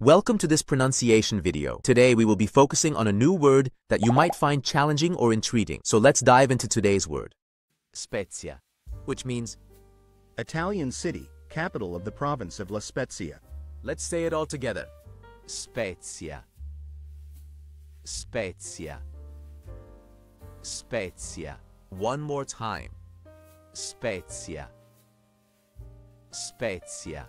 Welcome to this pronunciation video. Today we will be focusing on a new word that you might find challenging or intriguing. So let's dive into today's word. Spezia, which means, Italian city, capital of the province of La Spezia. let's say it all together. Spezia. Spezia. Spezia. One more time. Spezia. Spezia.